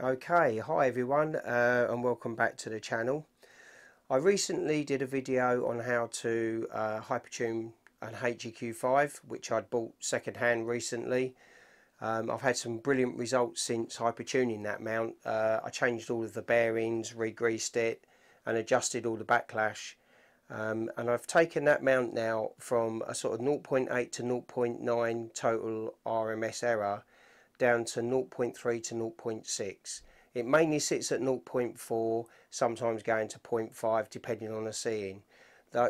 Okay, hi everyone uh, and welcome back to the channel. I recently did a video on how to uh, hypertune an HEQ5 which I'd bought second hand recently. Um, I've had some brilliant results since hypertuning that mount. Uh, I changed all of the bearings, re-greased it and adjusted all the backlash um, and I've taken that mount now from a sort of 0.8 to 0.9 total RMS error down to 0.3 to 0.6. It mainly sits at 0.4, sometimes going to 0.5 depending on the seeing.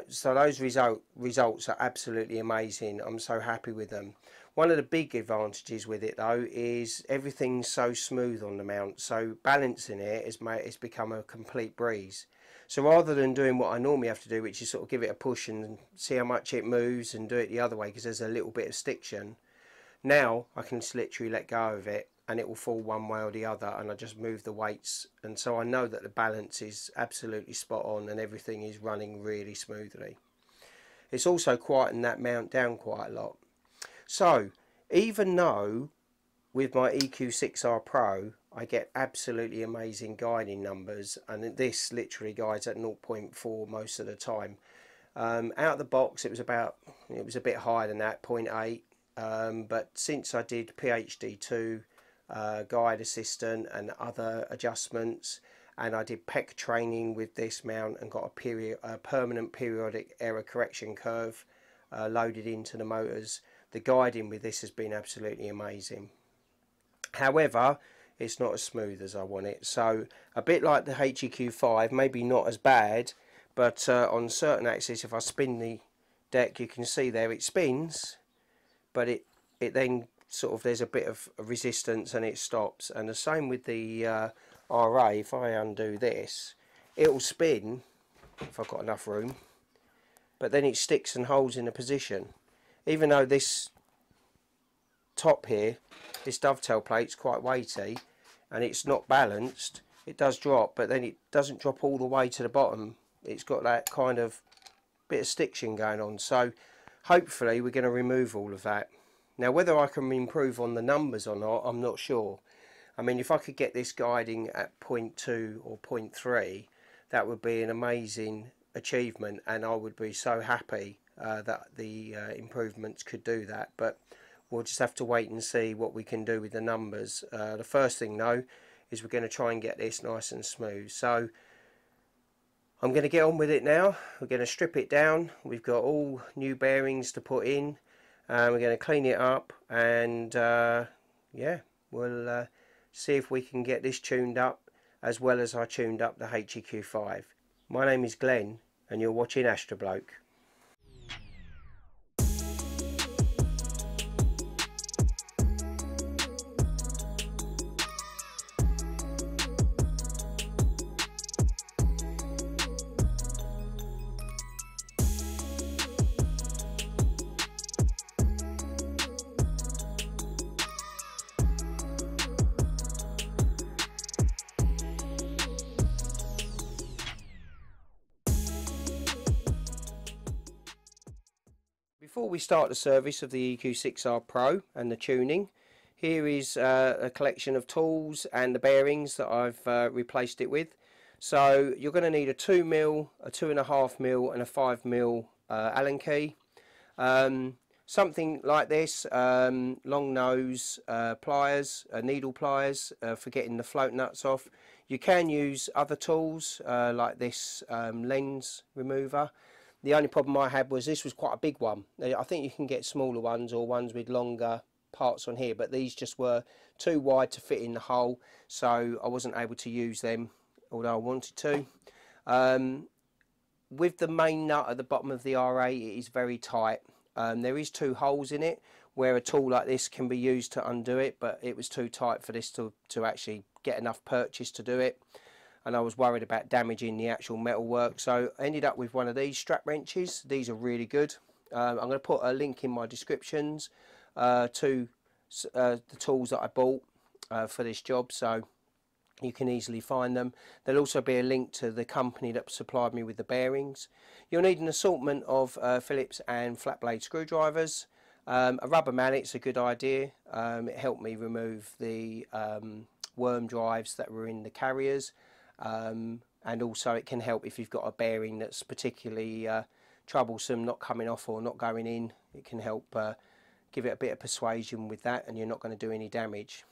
So those result, results are absolutely amazing. I'm so happy with them. One of the big advantages with it though is everything's so smooth on the mount. So balancing it has made it's become a complete breeze. So rather than doing what I normally have to do, which is sort of give it a push and see how much it moves and do it the other way because there's a little bit of stiction, now I can just literally let go of it and it will fall one way or the other and I just move the weights and so I know that the balance is absolutely spot on and everything is running really smoothly. It's also quietened that mount down quite a lot. So even though with my EQ6R Pro I get absolutely amazing guiding numbers and this literally guides at 0.4 most of the time. Um, out of the box it was about, it was a bit higher than that, 0.8 um, but since I did PHD2 uh, guide assistant and other adjustments and I did PEC training with this mount and got a, period, a permanent periodic error correction curve uh, loaded into the motors. The guiding with this has been absolutely amazing. However, it's not as smooth as I want it. So a bit like the HEQ5, maybe not as bad, but uh, on certain axes, if I spin the deck, you can see there it spins, but it, it then sort of, there's a bit of resistance and it stops. And the same with the uh, RA, if I undo this, it'll spin, if I've got enough room, but then it sticks and holds in a position. Even though this top here, this dovetail plate's quite weighty, and it's not balanced it does drop but then it doesn't drop all the way to the bottom it's got that kind of bit of stiction going on so hopefully we're going to remove all of that now whether I can improve on the numbers or not I'm not sure I mean if I could get this guiding at 0.2 or 0.3 that would be an amazing achievement and I would be so happy uh, that the uh, improvements could do that but we'll just have to wait and see what we can do with the numbers. Uh, the first thing though is we're going to try and get this nice and smooth. So I'm going to get on with it now. We're going to strip it down. We've got all new bearings to put in. Uh, we're going to clean it up and uh, yeah, we'll uh, see if we can get this tuned up as well as I tuned up the HEQ5. My name is Glenn and you're watching Astrobloke. Before we start the service of the EQ6R Pro and the tuning, here is uh, a collection of tools and the bearings that I've uh, replaced it with. So you're going to need a 2mm, a 2.5mm and a 5mm uh, Allen key. Um, something like this, um, long nose uh, pliers, uh, needle pliers uh, for getting the float nuts off. You can use other tools like this um, lens remover. The only problem I had was this was quite a big one. I think you can get smaller ones or ones with longer parts on here, but these just were too wide to fit in the hole, so I wasn't able to use them, although I wanted to. Um, with the main nut at the bottom of the RA, it is very tight. Um, there is two holes in it where a tool like this can be used to undo it, but it was too tight for this to, to actually get enough purchase to do it and I was worried about damaging the actual metal work so I ended up with one of these strap wrenches these are really good um, I'm going to put a link in my descriptions uh, to uh, the tools that I bought uh, for this job so you can easily find them. There'll also be a link to the company that supplied me with the bearings. You'll need an assortment of uh, Phillips and flat blade screwdrivers. Um, a rubber mallet's a good idea. Um, it helped me remove the um, worm drives that were in the carriers um, and also it can help if you've got a bearing that's particularly uh, troublesome not coming off or not going in. It can help uh, give it a bit of persuasion with that and you're not going to do any damage.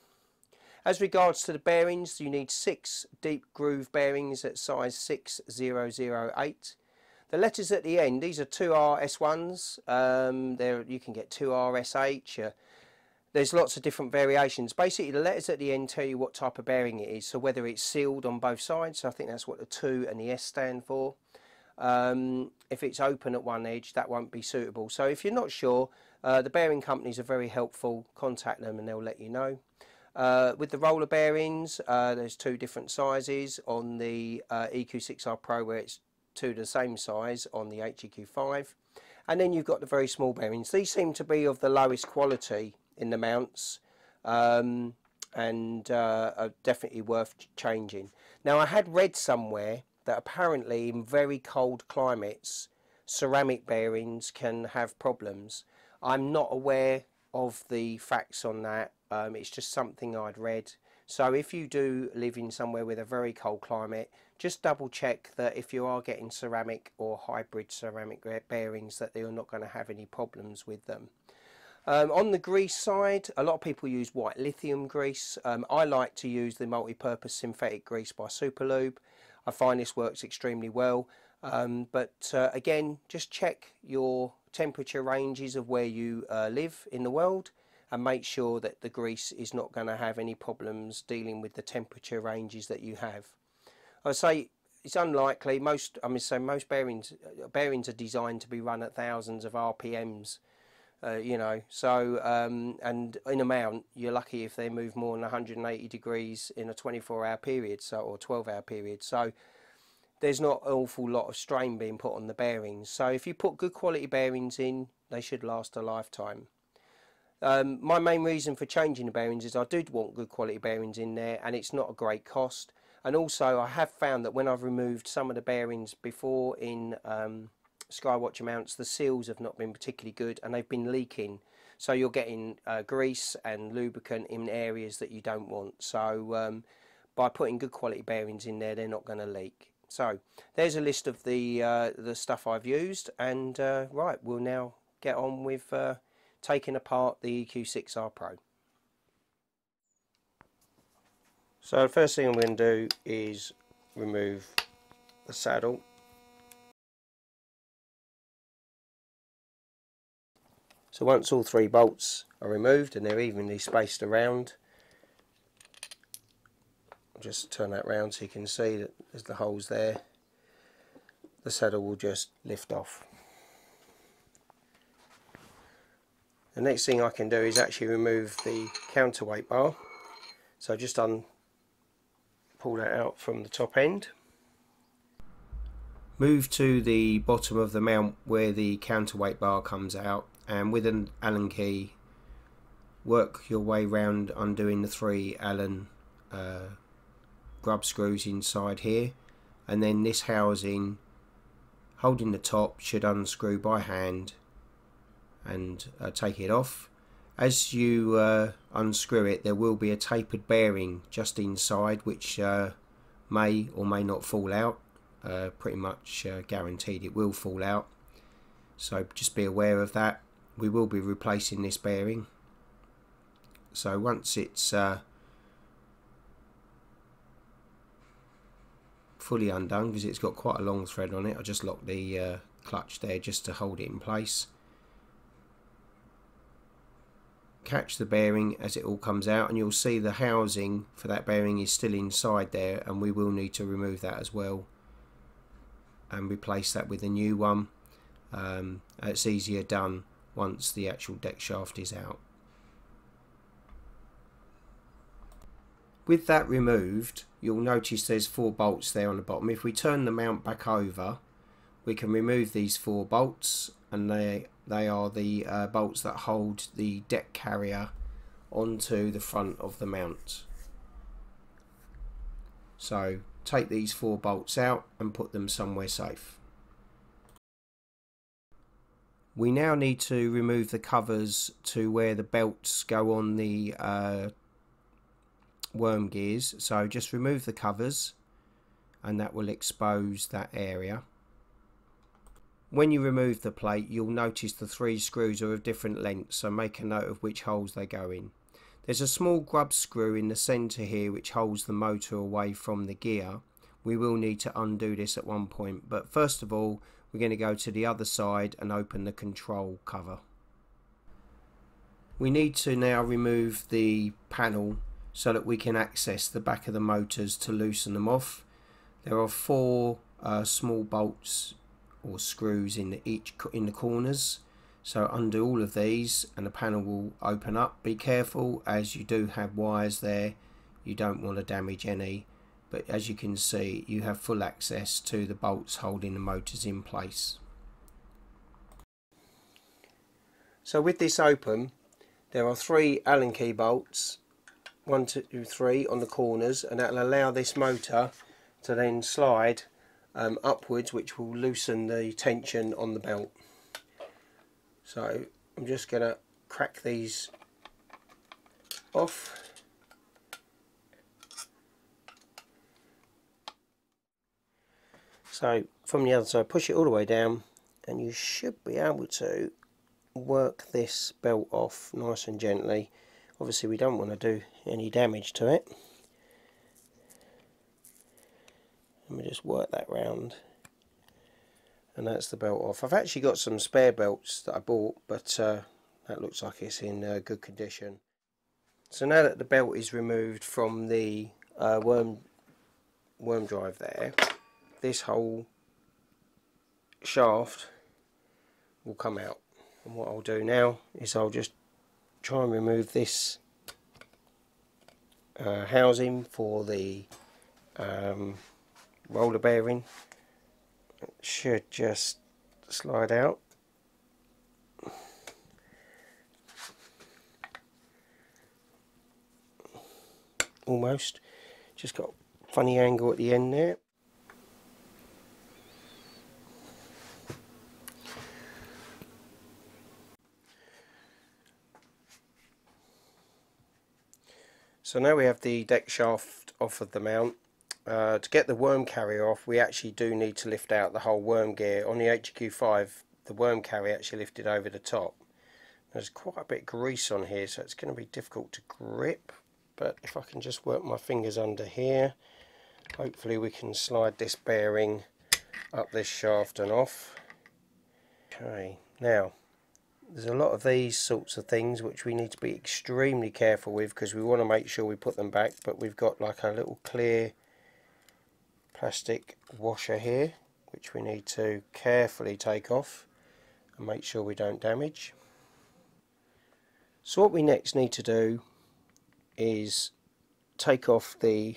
As regards to the bearings you need six deep groove bearings at size 6008 the letters at the end these are 2RS1s um, you can get 2RSH uh, there's lots of different variations. Basically, the letters at the end tell you what type of bearing it is. So whether it's sealed on both sides, so I think that's what the 2 and the S stand for. Um, if it's open at one edge, that won't be suitable. So if you're not sure, uh, the bearing companies are very helpful. Contact them and they'll let you know. Uh, with the roller bearings, uh, there's two different sizes on the uh, EQ6R Pro where it's two the same size on the HEQ5. And then you've got the very small bearings. These seem to be of the lowest quality in the mounts um, and uh, are definitely worth changing. Now I had read somewhere that apparently in very cold climates ceramic bearings can have problems. I'm not aware of the facts on that. Um, it's just something I'd read. So if you do live in somewhere with a very cold climate, just double check that if you are getting ceramic or hybrid ceramic bearings that you're not going to have any problems with them. Um, on the grease side, a lot of people use white lithium grease. Um, I like to use the multi-purpose synthetic grease by Superlube. I find this works extremely well. Um, but uh, again, just check your temperature ranges of where you uh, live in the world and make sure that the grease is not going to have any problems dealing with the temperature ranges that you have. I say it's unlikely. Most, I mean, so most bearings bearings are designed to be run at thousands of RPMs uh, you know, so um, and in a mount, you're lucky if they move more than 180 degrees in a 24-hour period, so or 12-hour period. So there's not an awful lot of strain being put on the bearings. So if you put good quality bearings in, they should last a lifetime. Um, my main reason for changing the bearings is I do want good quality bearings in there, and it's not a great cost. And also, I have found that when I've removed some of the bearings before in um, Skywatcher mounts, the seals have not been particularly good and they've been leaking. So you're getting uh, grease and lubricant in areas that you don't want. So um, by putting good quality bearings in there, they're not going to leak. So there's a list of the uh, the stuff I've used, and uh, right, we'll now get on with uh, taking apart the EQ6R Pro. So the first thing I'm going to do is remove the saddle So once all three bolts are removed and they're evenly spaced around, I'll just turn that round so you can see that there's the holes there. The saddle will just lift off. The next thing I can do is actually remove the counterweight bar. So just un pull that out from the top end. Move to the bottom of the mount where the counterweight bar comes out and with an Allen key work your way round undoing the three Allen uh, grub screws inside here. And then this housing holding the top should unscrew by hand and uh, take it off. As you uh, unscrew it there will be a tapered bearing just inside which uh, may or may not fall out. Uh, pretty much uh, guaranteed it will fall out. So just be aware of that we will be replacing this bearing. So once it's uh, fully undone because it's got quite a long thread on it I just lock the uh, clutch there just to hold it in place. Catch the bearing as it all comes out and you'll see the housing for that bearing is still inside there and we will need to remove that as well and replace that with a new one. Um, it's easier done once the actual deck shaft is out. With that removed, you'll notice there's four bolts there on the bottom. If we turn the mount back over, we can remove these four bolts and they, they are the uh, bolts that hold the deck carrier onto the front of the mount. So take these four bolts out and put them somewhere safe. We now need to remove the covers to where the belts go on the uh, worm gears. So just remove the covers and that will expose that area. When you remove the plate you'll notice the three screws are of different lengths so make a note of which holes they go in. There's a small grub screw in the center here which holds the motor away from the gear. We will need to undo this at one point but first of all we're going to go to the other side and open the control cover. We need to now remove the panel so that we can access the back of the motors to loosen them off. There are four uh, small bolts or screws in the, each in the corners. So undo all of these and the panel will open up be careful. As you do have wires there you don't want to damage any but as you can see you have full access to the bolts holding the motors in place so with this open there are three Allen key bolts, one, two, three on the corners, and that will allow this motor to then slide um, upwards, which will loosen the tension on the belt. So I'm just going to crack these off. So from the other side, push it all the way down, and you should be able to work this belt off nice and gently. Obviously we don't want to do any damage to it. Let me just work that round and that's the belt off. I've actually got some spare belts that I bought but uh, that looks like it's in uh, good condition. So now that the belt is removed from the uh, worm worm drive there this whole shaft will come out. And what I'll do now is I'll just try and remove this uh, housing for the um, roller bearing. It should just slide out. Almost. Just got a funny angle at the end there So now we have the deck shaft off of the mount. Uh, to get the worm carrier off we actually do need to lift out the whole worm gear. On the HEQ5 the worm carrier actually lifted over the top. There's quite a bit of grease on here so it's going to be difficult to grip but if I can just work my fingers under here hopefully we can slide this bearing up this shaft and off. Okay now there's a lot of these sorts of things which we need to be extremely careful with because we want to make sure we put them back but we've got like a little clear plastic washer here which we need to carefully take off and make sure we don't damage. So what we next need to do is take off the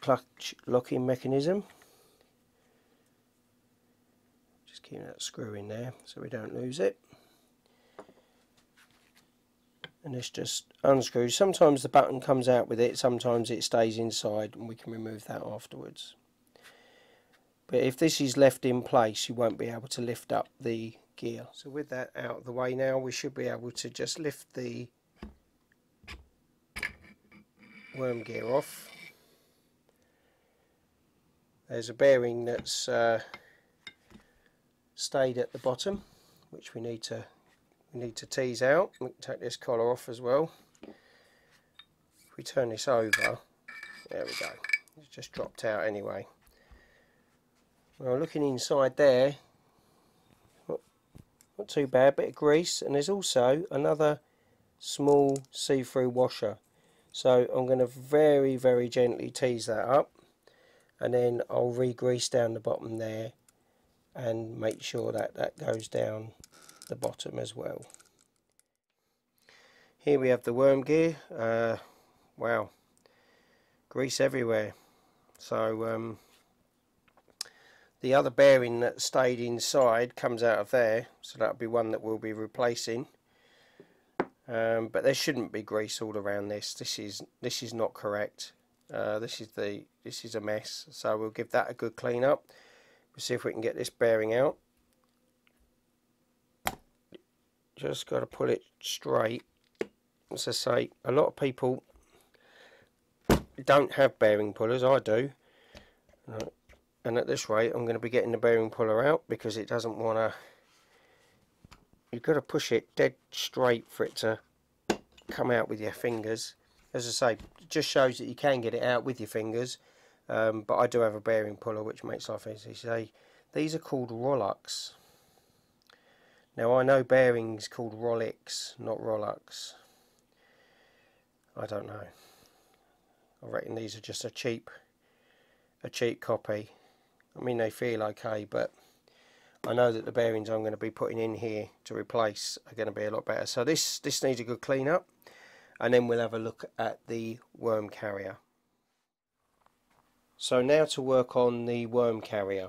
clutch locking mechanism keep that screw in there so we don't lose it. And this just unscrews sometimes the button comes out with it sometimes it stays inside and we can remove that afterwards. But if this is left in place you won't be able to lift up the gear. So with that out of the way now we should be able to just lift the worm gear off. There's a bearing that's uh, stayed at the bottom which we need to we need to tease out. We can take this collar off as well. If we turn this over there we go. It's just dropped out anyway. Well looking inside there not, not too bad bit of grease and there's also another small see-through washer. So I'm going to very very gently tease that up and then I'll re-grease down the bottom there and make sure that that goes down the bottom as well. Here we have the worm gear. Uh, wow, grease everywhere. So um, the other bearing that stayed inside comes out of there, so that'll be one that we'll be replacing. Um, but there shouldn't be grease all around this. This is this is not correct. Uh, this is the this is a mess. So we'll give that a good clean up. We'll see if we can get this bearing out. Just got to pull it straight. As I say a lot of people don't have bearing pullers I do. And at this rate I'm going to be getting the bearing puller out because it doesn't want to you've got to push it dead straight for it to come out with your fingers. As I say it just shows that you can get it out with your fingers um, but I do have a bearing puller which makes life easy. These are called Rollux now I know bearings called Rolex not Rollux I don't know. I reckon these are just a cheap a cheap copy. I mean they feel okay but I know that the bearings I'm going to be putting in here to replace are going to be a lot better. So this this needs a good clean up and then we'll have a look at the worm carrier so now to work on the worm carrier.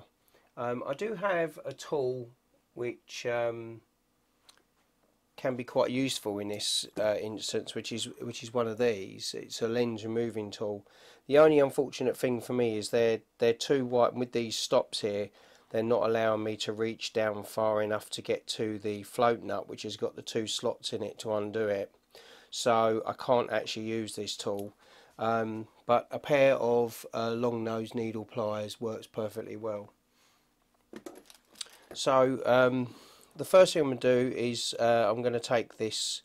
Um, I do have a tool which um, can be quite useful in this uh, instance which is which is one of these. It's a lens removing tool. The only unfortunate thing for me is they're they're too wide with these stops here they're not allowing me to reach down far enough to get to the float nut which has got the two slots in it to undo it. So I can't actually use this tool. Um, but a pair of uh, long nose needle pliers works perfectly well. So um, the first thing I'm going to do is uh, I'm going to take this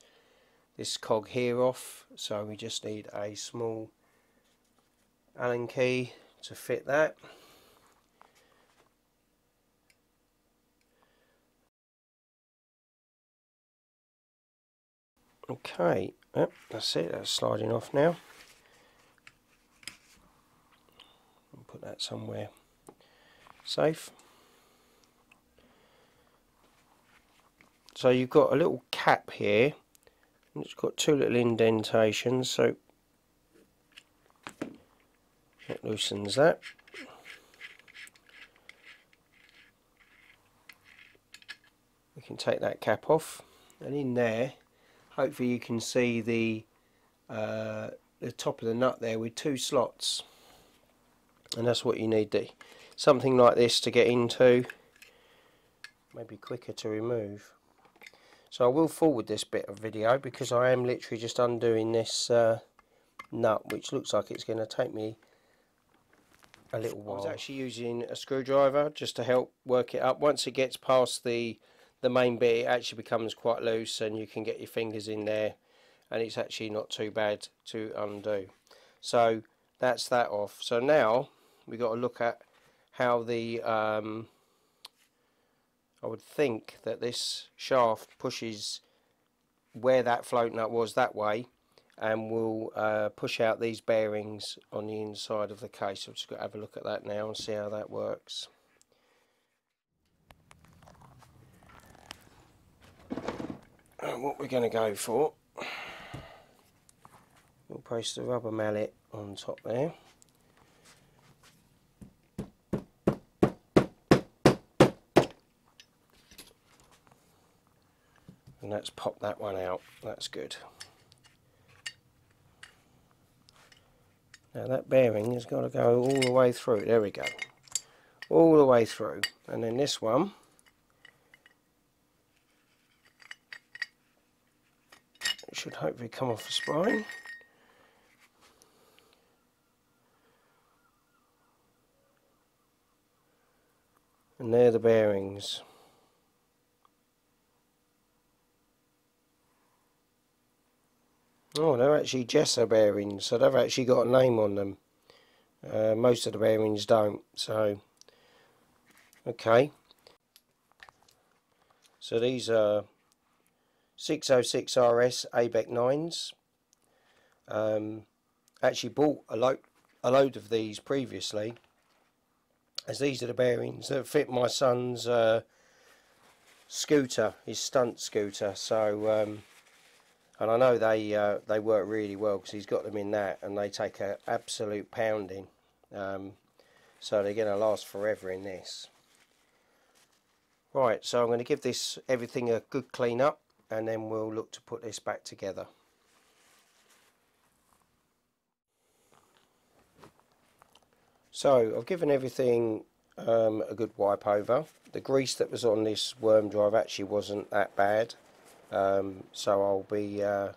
this cog here off. So we just need a small Allen key to fit that. Okay yep, that's it. That's sliding off now put that somewhere safe. So you've got a little cap here. And it's got two little indentations so that loosens that. We can take that cap off. And in there hopefully you can see the uh, the top of the nut there with two slots and that's what you need to something like this to get into maybe quicker to remove so I will forward this bit of video because I am literally just undoing this uh, nut which looks like it's going to take me a little while. I was actually using a screwdriver just to help work it up. Once it gets past the the main bit it actually becomes quite loose and you can get your fingers in there and it's actually not too bad to undo. So that's that off. So now we've got to look at how the um, I would think that this shaft pushes where that float nut was that way and will uh, push out these bearings on the inside of the case. I'm just going to have a look at that now and see how that works. And what we're going to go for, we'll place the rubber mallet on top there. And let's pop that one out. That's good. Now that bearing has got to go all the way through. There we go. All the way through. And then this one. Should hopefully come off the spine. And there the bearings Oh, they're actually Jesser bearings, so they've actually got a name on them. Uh, most of the bearings don't, so okay. So these are 606 RS ABEC 9s. Um, actually bought a load, a load of these previously, as these are the bearings that fit my son's uh, scooter, his stunt scooter. So um, and I know they uh, they work really well because he's got them in that and they take an absolute pounding um, so they're going to last forever in this. Right so I'm going to give this everything a good clean up and then we'll look to put this back together. So I've given everything um, a good wipe over. The grease that was on this worm drive actually wasn't that bad um, so I'll be uh,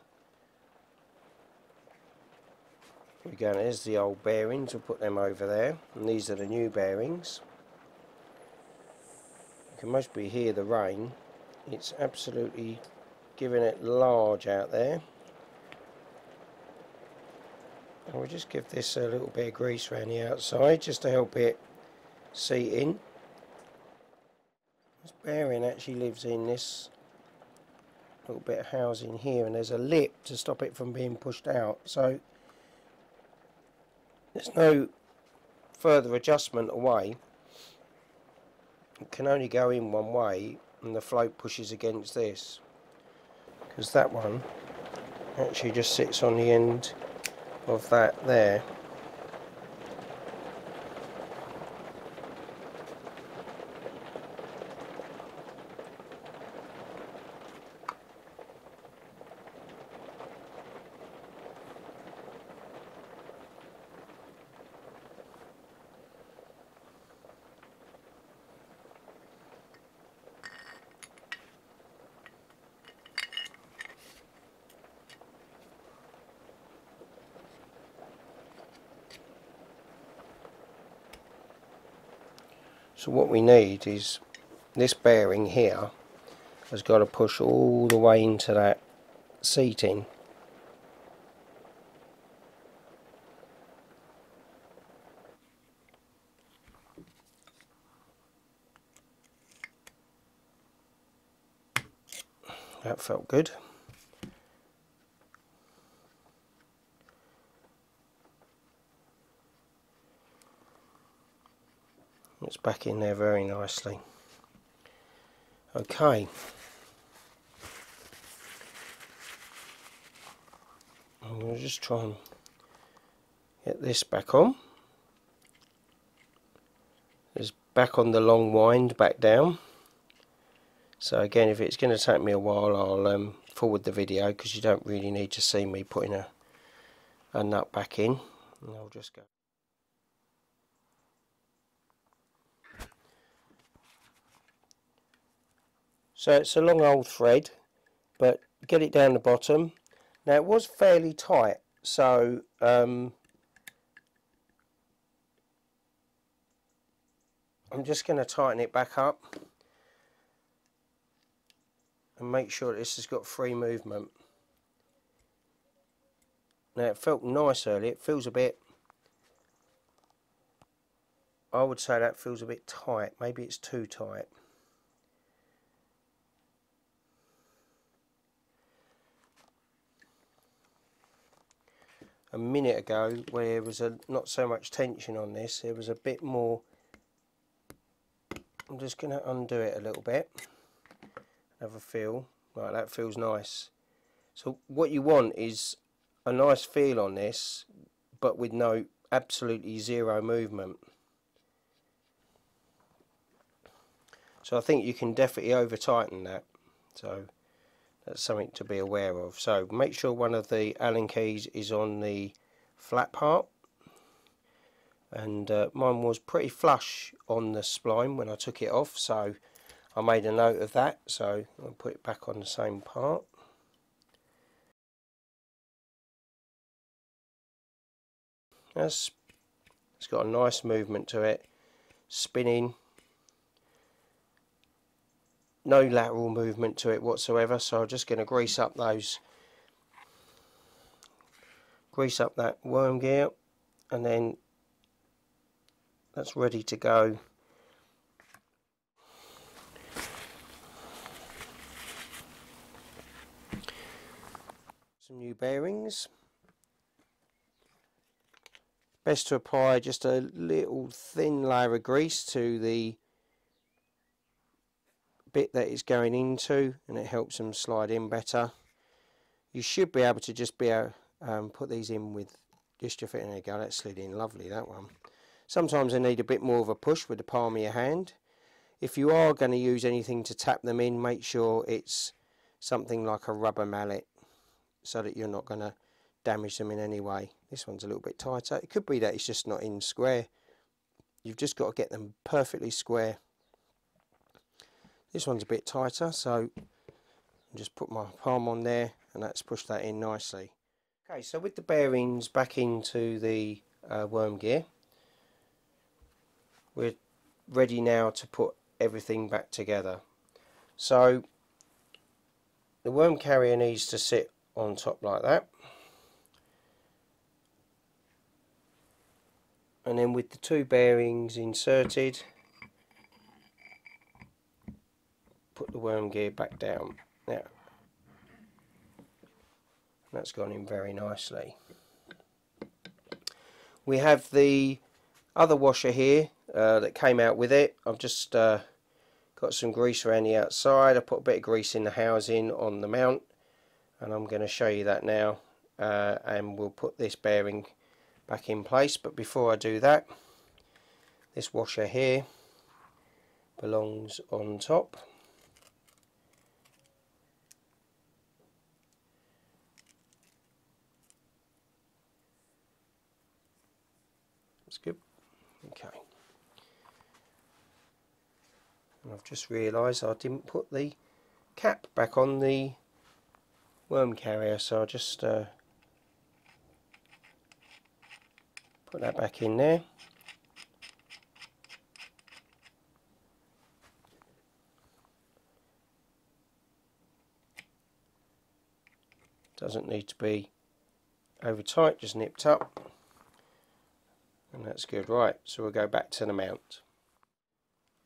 we go, there's the old bearings, we'll put them over there, and these are the new bearings. You can mostly hear the rain, it's absolutely giving it large out there. And we'll just give this a little bit of grease around the outside just to help it seat in. This bearing actually lives in this little bit of housing here and there's a lip to stop it from being pushed out. So there's no further adjustment away. It can only go in one way and the float pushes against this. Because that one actually just sits on the end of that there what we need is this bearing here has got to push all the way into that seating. That felt good Back in there very nicely. Okay. I'm going to just try and get this back on. It's back on the long wind back down. So again, if it's going to take me a while, I'll um, forward the video because you don't really need to see me putting a, a nut back in. And I'll just go. So it's a long old thread, but get it down the bottom. Now it was fairly tight, so um, I'm just going to tighten it back up and make sure this has got free movement. Now it felt nice earlier, it feels a bit, I would say that feels a bit tight, maybe it's too tight. A minute ago where there was a not so much tension on this there was a bit more I'm just going to undo it a little bit. Have a feel. Right that feels nice. So what you want is a nice feel on this but with no absolutely zero movement. So I think you can definitely over tighten that. So that's something to be aware of. So make sure one of the Allen keys is on the flat part. And uh, mine was pretty flush on the spline when I took it off so I made a note of that. So I'll put it back on the same part. That's, it's got a nice movement to it. Spinning no lateral movement to it whatsoever so I'm just going to grease up those grease up that worm gear and then that's ready to go. Some new bearings. Best to apply just a little thin layer of grease to the bit that it's going into and it helps them slide in better. You should be able to just be able um, put these in with just your fit. There you go, that slid in lovely that one. Sometimes they need a bit more of a push with the palm of your hand. If you are going to use anything to tap them in, make sure it's something like a rubber mallet so that you're not going to damage them in any way. This one's a little bit tighter. It could be that it's just not in square. You've just got to get them perfectly square. This one's a bit tighter, so just put my palm on there and that's pushed that in nicely. Okay, so with the bearings back into the uh, worm gear, we're ready now to put everything back together. So the worm carrier needs to sit on top like that. And then with the two bearings inserted, put the worm gear back down. Now, that's gone in very nicely. We have the other washer here uh, that came out with it. I've just uh, got some grease around the outside. I put a bit of grease in the housing on the mount and I'm going to show you that now uh, and we'll put this bearing back in place but before I do that this washer here belongs on top That's good. Okay. And I've just realised I didn't put the cap back on the worm carrier, so I'll just uh, put that back in there. Doesn't need to be over tight, just nipped up. And that's good. Right so we'll go back to the mount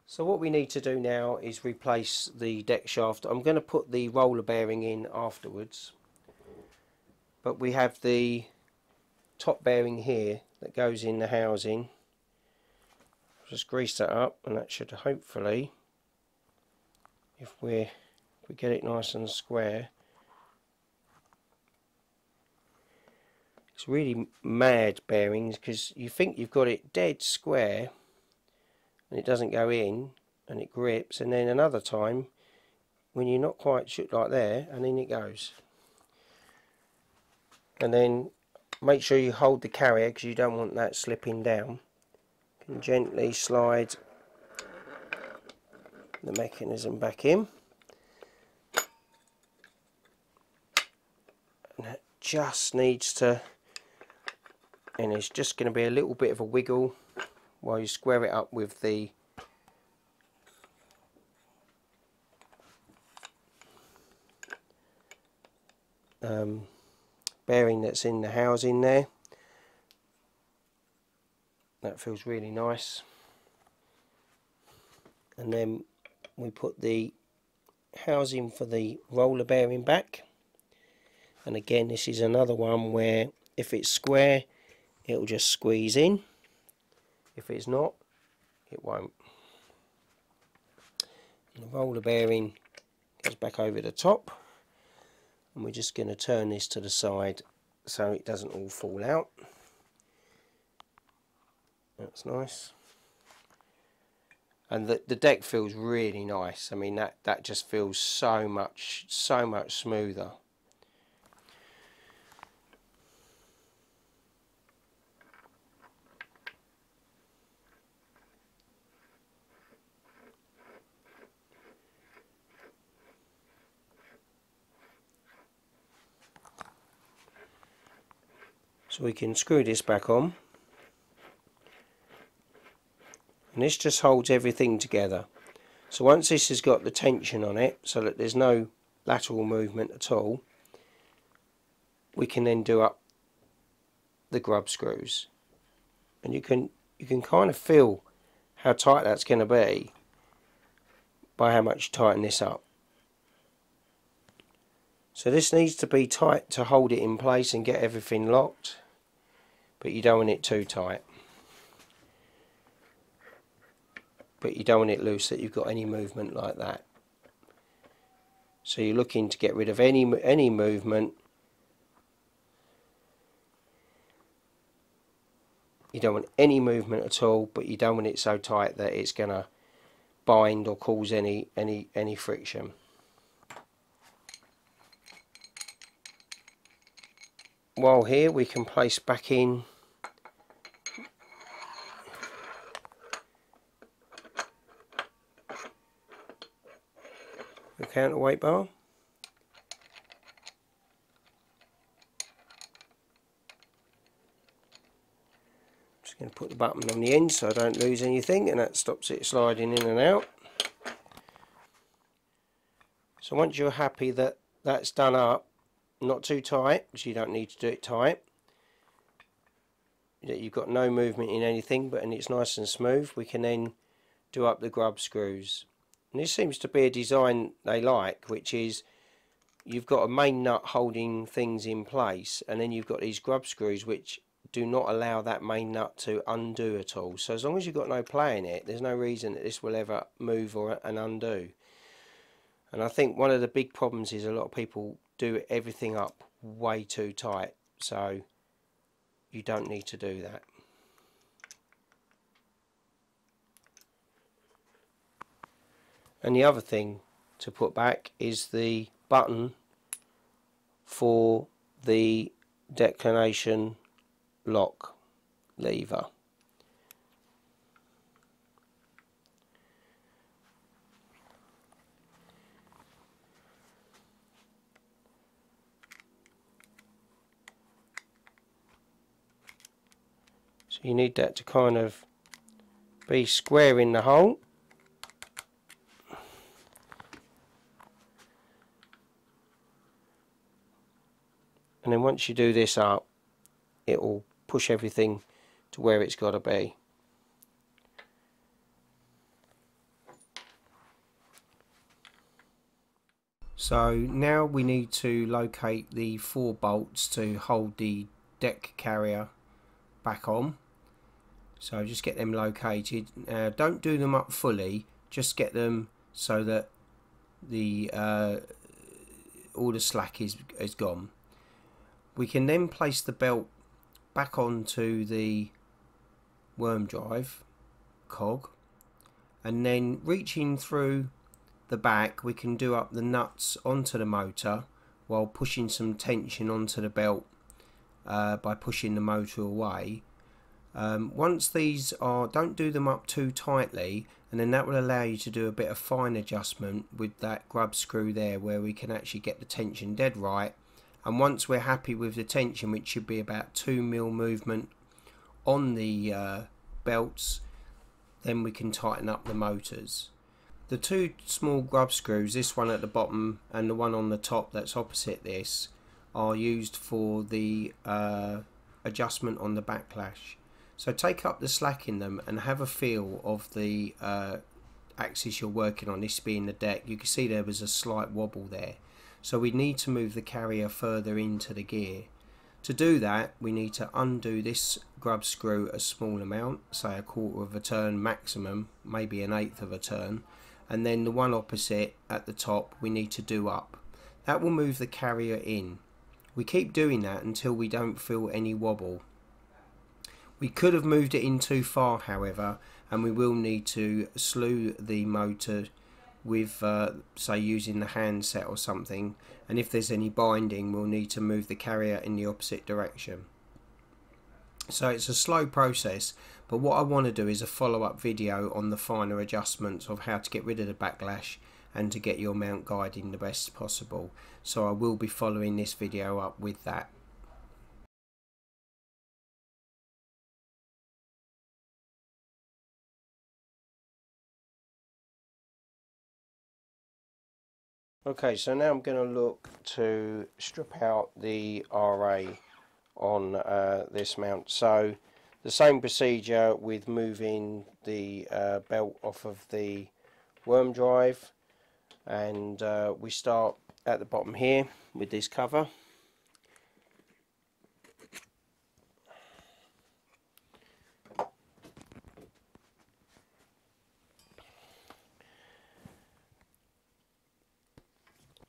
so what we need to do now is replace the deck shaft. I'm going to put the roller bearing in afterwards but we have the top bearing here that goes in the housing. Just grease that up and that should hopefully if we if we get it nice and square it's really mad bearings because you think you've got it dead square and it doesn't go in and it grips and then another time when you're not quite shook like there and then it goes. And then make sure you hold the carrier because you don't want that slipping down. Can gently slide the mechanism back in. And it just needs to and it's just going to be a little bit of a wiggle while you square it up with the um, bearing that's in the housing there. That feels really nice. And then we put the housing for the roller bearing back. And again this is another one where if it's square it'll just squeeze in if it's not it won't. And the roller bearing goes back over the top and we're just going to turn this to the side so it doesn't all fall out. That's nice. And the, the deck feels really nice. I mean that that just feels so much so much smoother So we can screw this back on. And this just holds everything together. So once this has got the tension on it, so that there's no lateral movement at all, we can then do up the grub screws. And you can you can kind of feel how tight that's going to be by how much you tighten this up. So this needs to be tight to hold it in place and get everything locked but you don't want it too tight. But you don't want it loose that you've got any movement like that. So you're looking to get rid of any any movement. You don't want any movement at all but you don't want it so tight that it's going to bind or cause any any any friction while here we can place back in the counterweight bar. Just going to put the button on the end so I don't lose anything and that stops it sliding in and out. So once you're happy that that's done up not too tight, because you don't need to do it tight, that you've got no movement in anything but and it's nice and smooth, we can then do up the grub screws. And this seems to be a design they like, which is you've got a main nut holding things in place and then you've got these grub screws which do not allow that main nut to undo at all. So as long as you've got no play in it, there's no reason that this will ever move or and undo. And I think one of the big problems is a lot of people do everything up way too tight. So you don't need to do that. And the other thing to put back is the button for the declination lock lever. You need that to kind of be square in the hole. And then once you do this up it will push everything to where it's got to be. So now we need to locate the four bolts to hold the Dec carrier back on so just get them located. Uh, don't do them up fully just get them so that the uh, all the slack is, is gone. We can then place the belt back onto the worm drive cog and then reaching through the back we can do up the nuts onto the motor while pushing some tension onto the belt uh, by pushing the motor away um, once these are don't do them up too tightly and then that will allow you to do a bit of fine adjustment with that grub screw there where we can actually get the tension dead right. And once we're happy with the tension which should be about 2 mil movement on the uh, belts then we can tighten up the motors. The two small grub screws this one at the bottom and the one on the top that's opposite this are used for the uh, adjustment on the backlash so take up the slack in them and have a feel of the uh, axis you're working on this being the Dec you can see there was a slight wobble there so we need to move the carrier further into the gear. To do that we need to undo this grub screw a small amount, say a quarter of a turn maximum, maybe an eighth of a turn, and then the one opposite at the top we need to do up. That will move the carrier in. We keep doing that until we don't feel any wobble. We could have moved it in too far however and we will need to slew the motor with uh, say using the handset or something and if there's any binding we'll need to move the carrier in the opposite direction. So it's a slow process but what I want to do is a follow-up video on the finer adjustments of how to get rid of the backlash and to get your mount guiding the best possible. So I will be following this video up with that Okay, so now I'm going to look to strip out the RA on uh, this mount. So the same procedure with moving the uh, belt off of the worm drive and uh, we start at the bottom here with this cover.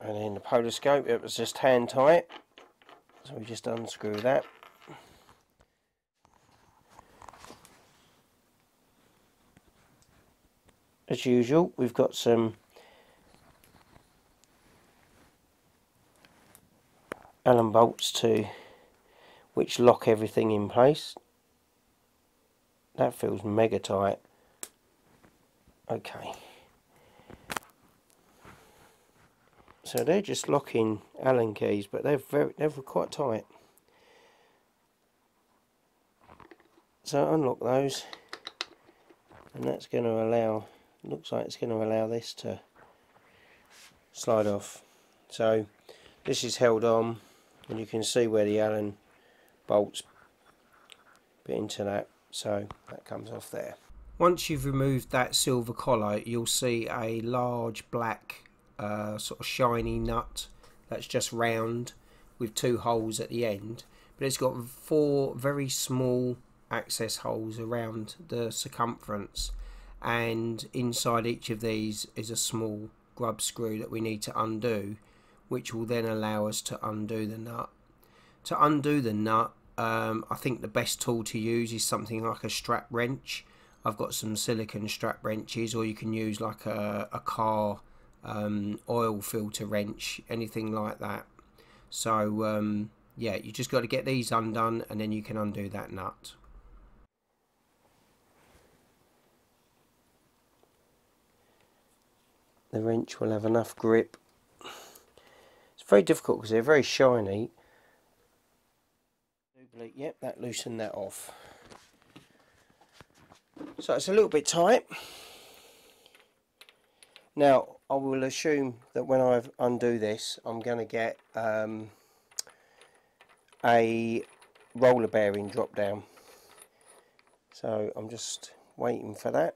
And in the polarscope it was just hand tight. So we just unscrew that. As usual we've got some Allen bolts to which lock everything in place. That feels mega tight. Okay So they're just locking Allen keys, but they're very they're quite tight. so unlock those and that's going to allow looks like it's going to allow this to slide off. So this is held on and you can see where the Allen bolts bit into that. So that comes off there. Once you've removed that silver collar you'll see a large black uh, sort of shiny nut that's just round with two holes at the end but it's got four very small access holes around the circumference and inside each of these is a small grub screw that we need to undo which will then allow us to undo the nut. To undo the nut um, I think the best tool to use is something like a strap wrench. I've got some silicon strap wrenches or you can use like a, a car um, oil filter wrench, anything like that. So um, yeah, you just got to get these undone and then you can undo that nut. The wrench will have enough grip. It's very difficult because they're very shiny. Yep, that loosened that off. So it's a little bit tight. Now, I will assume that when I undo this, I'm going to get um, a roller bearing drop down. So I'm just waiting for that.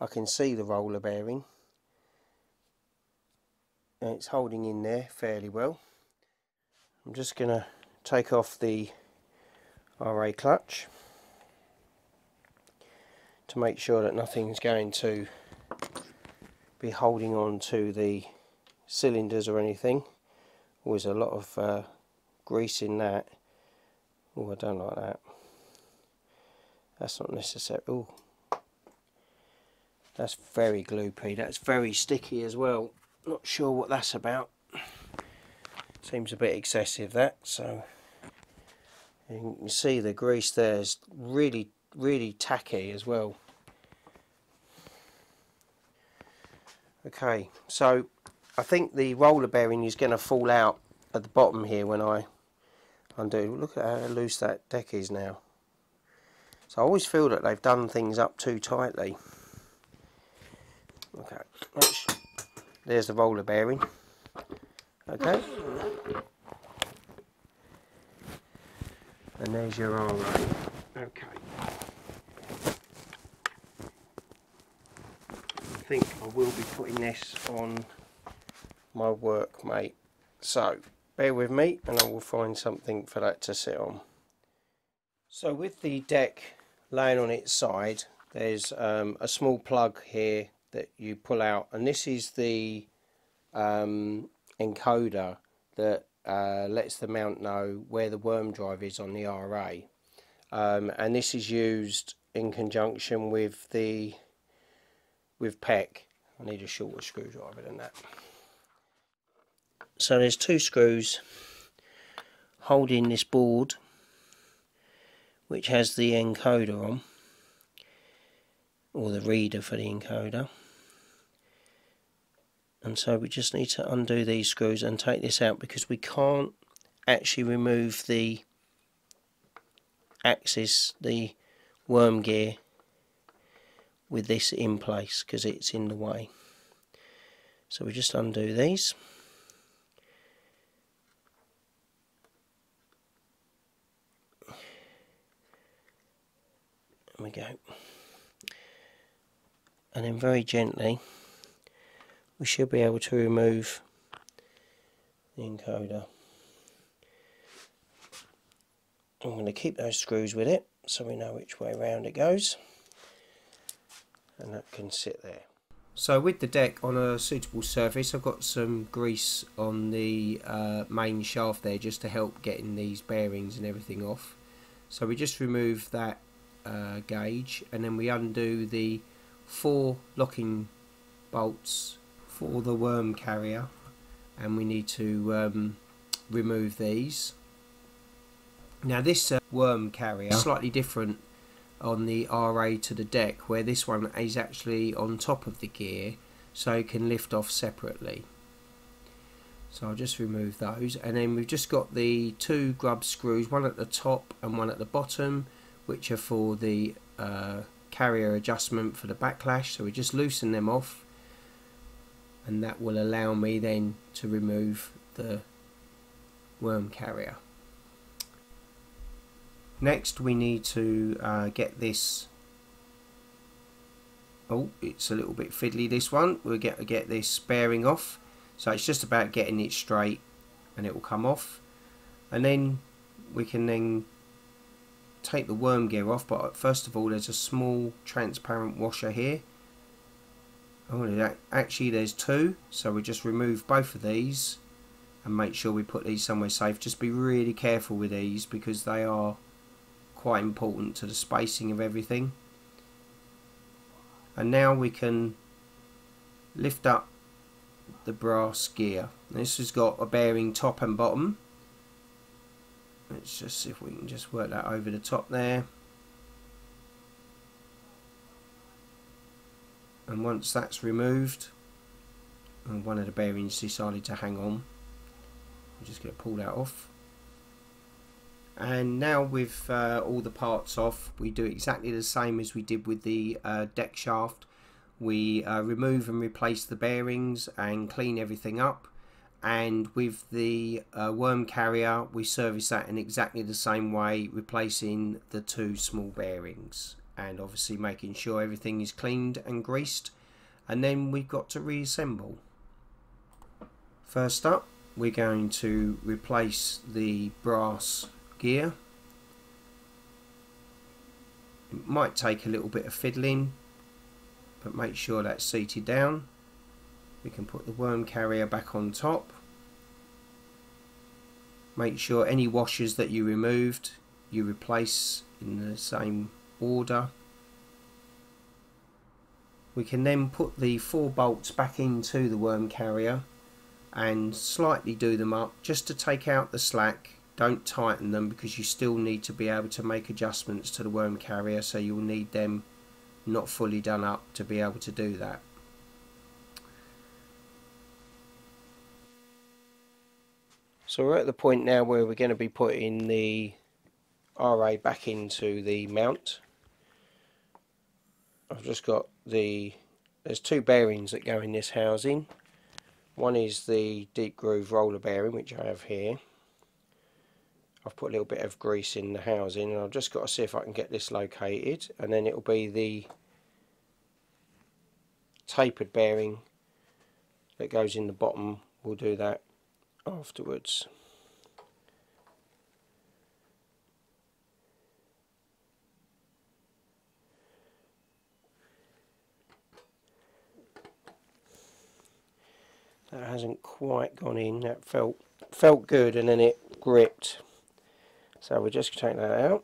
I can see the roller bearing. And it's holding in there fairly well. I'm just going to take off the RA clutch to make sure that nothing's going to be holding on to the cylinders or anything. Always a lot of uh, grease in that. Oh, I don't like that. That's not necessary. Oh, that's very gloopy. That's very sticky as well. Not sure what that's about. Seems a bit excessive that. So you can see the grease there is really, really tacky as well. Okay, so I think the roller bearing is going to fall out at the bottom here when I undo. Look at how loose that deck is now. So I always feel that they've done things up too tightly. Okay, there's the roller bearing. Okay. And there's your arm. Okay. Think I will be putting this on my workmate. So bear with me and I will find something for that to sit on. So with the deck laying on its side there's um, a small plug here that you pull out and this is the um, encoder that uh, lets the mount know where the worm drive is on the RA um, and this is used in conjunction with the with PEC. I need a shorter screwdriver than that. So there's two screws holding this board which has the encoder on or the reader for the encoder and so we just need to undo these screws and take this out because we can't actually remove the axis the worm gear with this in place because it's in the way. So we just undo these. There we go. And then very gently we should be able to remove the encoder. I'm going to keep those screws with it so we know which way around it goes and that can sit there. So with the deck on a suitable surface I've got some grease on the uh, main shaft there just to help getting these bearings and everything off. So we just remove that uh, gauge and then we undo the four locking bolts for the worm carrier and we need to um, remove these. Now this uh, worm carrier is slightly different on the RA to the Dec where this one is actually on top of the gear so it can lift off separately. So I'll just remove those. And then we've just got the two grub screws one at the top and one at the bottom which are for the uh, carrier adjustment for the backlash. So we just loosen them off. And that will allow me then to remove the worm carrier next we need to uh, get this. Oh it's a little bit fiddly this one. We'll get to get this bearing off. So it's just about getting it straight and it will come off. And then we can then take the worm gear off but first of all there's a small transparent washer here. Oh actually there's two. So we just remove both of these and make sure we put these somewhere safe. Just be really careful with these because they are quite important to the spacing of everything. And now we can lift up the brass gear. This has got a bearing top and bottom. Let's just see if we can just work that over the top there. And once that's removed and one of the bearings decided to hang on I'm just going to pull that off and now with uh, all the parts off we do exactly the same as we did with the uh, Dec shaft. We uh, remove and replace the bearings and clean everything up. And with the uh, worm carrier we service that in exactly the same way replacing the two small bearings and obviously making sure everything is cleaned and greased. And then we've got to reassemble. First up we're going to replace the brass gear. It might take a little bit of fiddling but make sure that's seated down. We can put the worm carrier back on top. Make sure any washers that you removed you replace in the same order. We can then put the four bolts back into the worm carrier and slightly do them up just to take out the slack don't tighten them because you still need to be able to make adjustments to the worm carrier so you'll need them not fully done up to be able to do that So we're at the point now where we're going to be putting the RA back into the mount. I've just got the, there's two bearings that go in this housing. One is the deep groove roller bearing which I have here. I've put a little bit of grease in the housing and I've just got to see if I can get this located and then it'll be the tapered bearing that goes in the bottom. We'll do that afterwards. That hasn't quite gone in. That felt felt good and then it gripped. So we'll just take that out.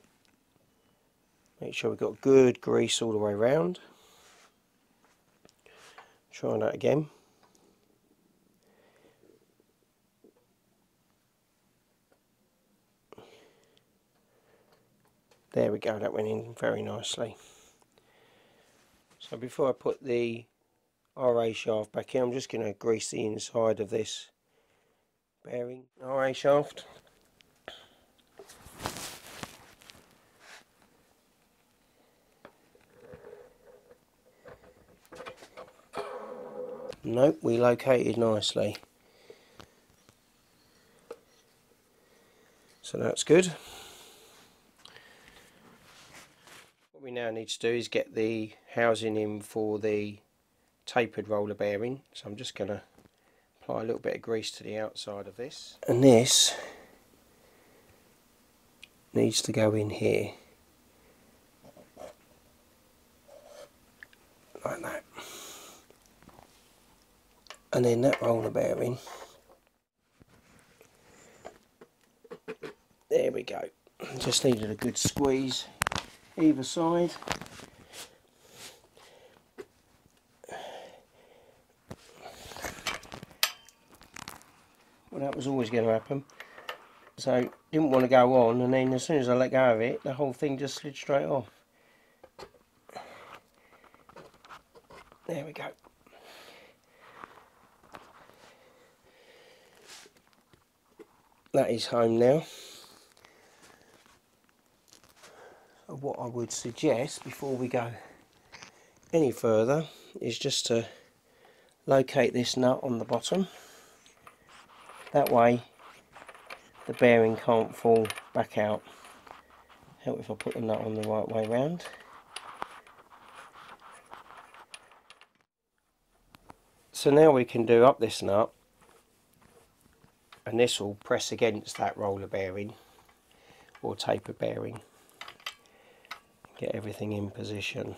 Make sure we've got good grease all the way around. Try that again. There we go, that went in very nicely. So before I put the RA shaft back in, I'm just going to grease the inside of this bearing RA shaft. Nope, we located nicely. So that's good. What we now need to do is get the housing in for the tapered roller bearing so I'm just going to apply a little bit of grease to the outside of this and this needs to go in here and then that roller bearing there we go just needed a good squeeze either side. Well, that was always going to happen. So, didn't want to go on, and then as soon as I let go of it, the whole thing just slid straight off. There we go. That is home now. what I would suggest before we go any further is just to locate this nut on the bottom. That way the bearing can't fall back out. Help if I put the nut on the right way round. So now we can do up this nut and this will press against that roller bearing or taper bearing. Get everything in position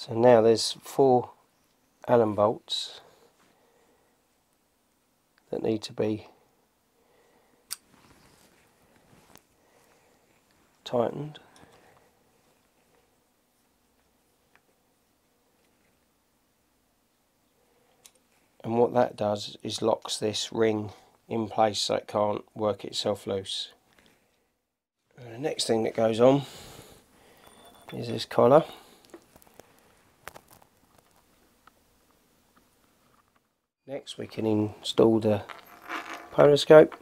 So now there's four Allen bolts that need to be tightened. And what that does is locks this ring in place so it can't work itself loose. And the next thing that goes on is this collar. Next we can install the polarscope.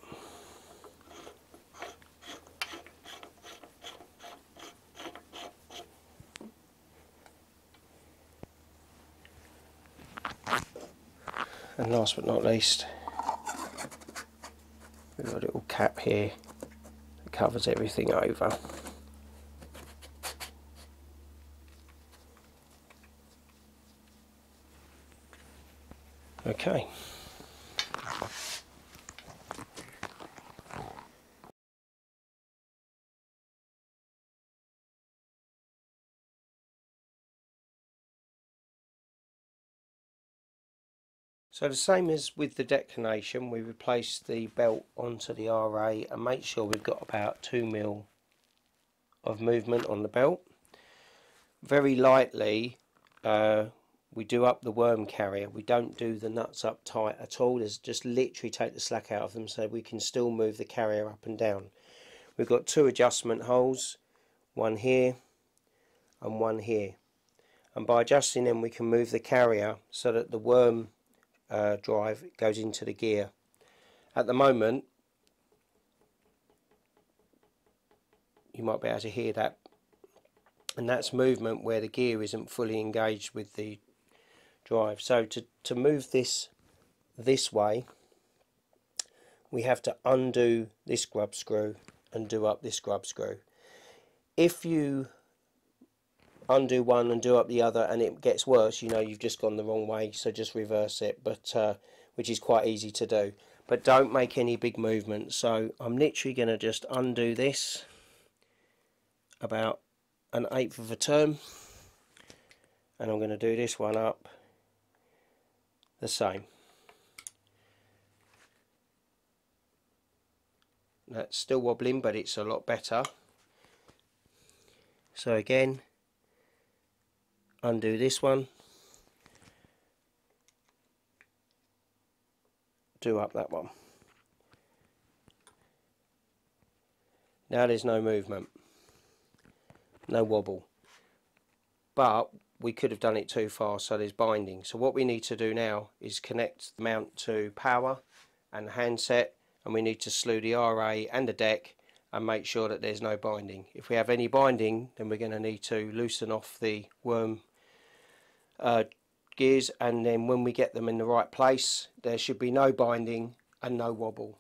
And last but not least, we've got a little cap here that covers everything over. Okay. So the same as with the declination, we replace the belt onto the RA and make sure we've got about 2 mil of movement on the belt. Very lightly, uh, we do up the worm carrier. We don't do the nuts up tight at all. There's just literally take the slack out of them so we can still move the carrier up and down. We've got two adjustment holes one here and one here. And by adjusting them we can move the carrier so that the worm uh, drive goes into the gear. At the moment you might be able to hear that. And that's movement where the gear isn't fully engaged with the drive. So to, to move this this way, we have to undo this grub screw and do up this grub screw. If you undo one and do up the other and it gets worse, you know you've just gone the wrong way, so just reverse it, but uh, which is quite easy to do. But don't make any big movements. So I'm literally going to just undo this about an eighth of a turn and I'm going to do this one up the same. That's still wobbling but it's a lot better. So again undo this one do up that one. Now there's no movement, no wobble. But we could have done it too far so there's binding. So what we need to do now is connect the mount to power and the handset and we need to slew the RA and the Dec and make sure that there's no binding. If we have any binding then we're going to need to loosen off the worm uh, gears and then when we get them in the right place there should be no binding and no wobble.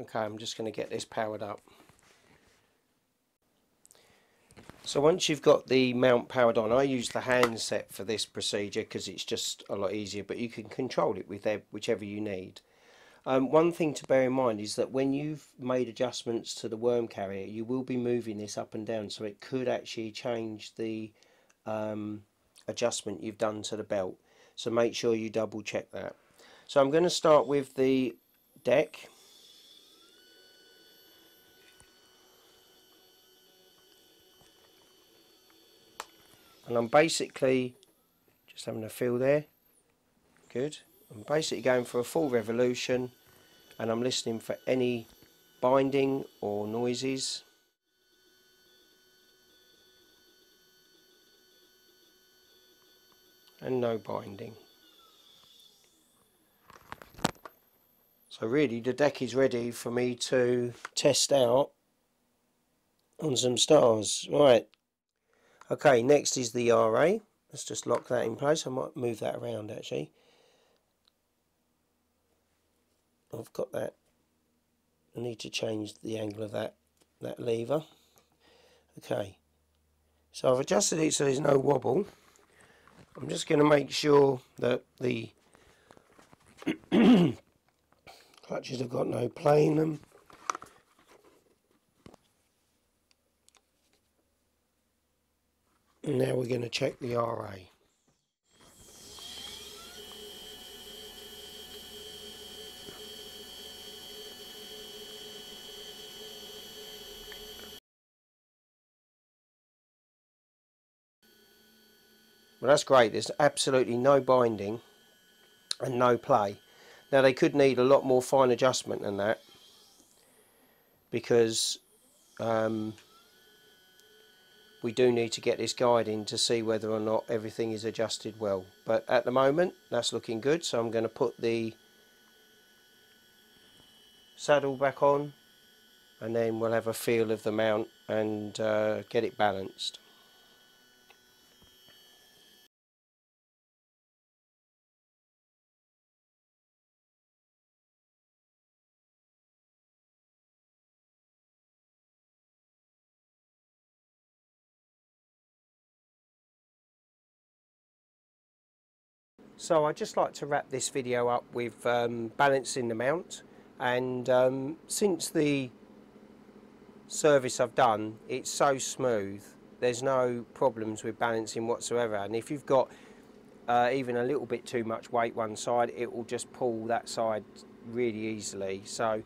Okay I'm just going to get this powered up So once you've got the mount powered on, I use the handset for this procedure because it's just a lot easier, but you can control it with whichever you need. Um, one thing to bear in mind is that when you've made adjustments to the worm carrier, you will be moving this up and down, so it could actually change the um, adjustment you've done to the belt. So make sure you double check that. So I'm going to start with the Dec and I'm basically just having a feel there. Good. I'm basically going for a full revolution and I'm listening for any binding or noises. And no binding. So really the Dec is ready for me to test out on some stars. Right okay next is the RA let's just lock that in place. I might move that around actually. I've got that. I need to change the angle of that that lever. Okay. So I've adjusted it so there's no wobble. I'm just going to make sure that the clutches have got no play in them now we're going to check the RA Well, that's great. There's absolutely no binding and no play. Now, they could need a lot more fine adjustment than that because um, we do need to get this guide in to see whether or not everything is adjusted well. But at the moment, that's looking good. So I'm going to put the saddle back on and then we'll have a feel of the mount and uh, get it balanced. So I'd just like to wrap this video up with um, balancing the mount. And um, since the service I've done it's so smooth there's no problems with balancing whatsoever. And if you've got uh, even a little bit too much weight one side it will just pull that side really easily. So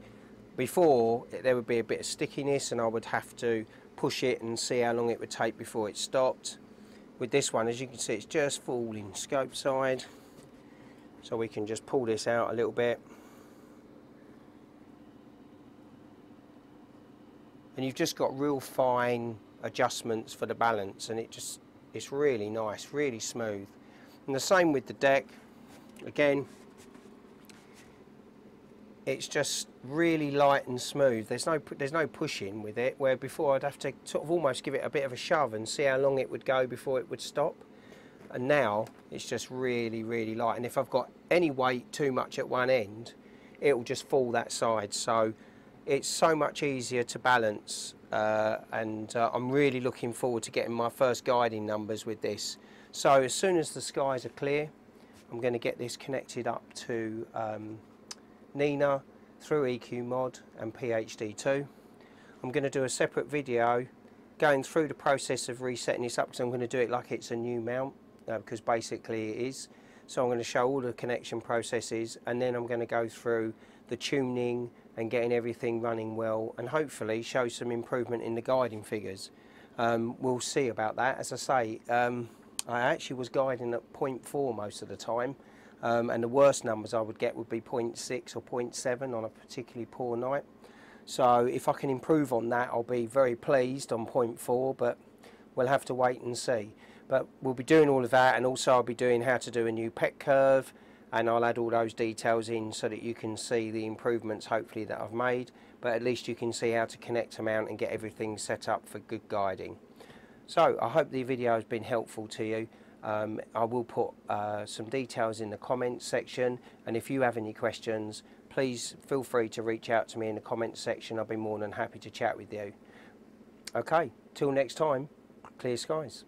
before there would be a bit of stickiness and I would have to push it and see how long it would take before it stopped. With this one as you can see it's just falling scope side so we can just pull this out a little bit. And you've just got real fine adjustments for the balance and it just it's really nice really smooth. And the same with the Dec. Again it's just really light and smooth. There's no there's no pushing with it where before I'd have to sort of almost give it a bit of a shove and see how long it would go before it would stop and now it's just really really light. And if I've got any weight too much at one end it will just fall that side. So it's so much easier to balance uh, and uh, I'm really looking forward to getting my first guiding numbers with this. So as soon as the skies are clear I'm going to get this connected up to um, NINA through EQMOD and PHD2 I'm going to do a separate video going through the process of resetting this up because I'm going to do it like it's a new mount because basically it is. So I'm going to show all the connection processes and then I'm going to go through the tuning and getting everything running well and hopefully show some improvement in the guiding figures. Um, we'll see about that. As I say, um, I actually was guiding at 0.4 most of the time um, and the worst numbers I would get would be 0.6 or 0.7 on a particularly poor night. So if I can improve on that, I'll be very pleased on 0.4, but we'll have to wait and see. But we'll be doing all of that and also I'll be doing how to do a new PEC curve and I'll add all those details in so that you can see the improvements hopefully that I've made but at least you can see how to connect a mount and get everything set up for good guiding. So I hope the video has been helpful to you. Um, I will put uh, some details in the comments section and if you have any questions please feel free to reach out to me in the comments section. I'll be more than happy to chat with you. Okay, till next time, clear skies.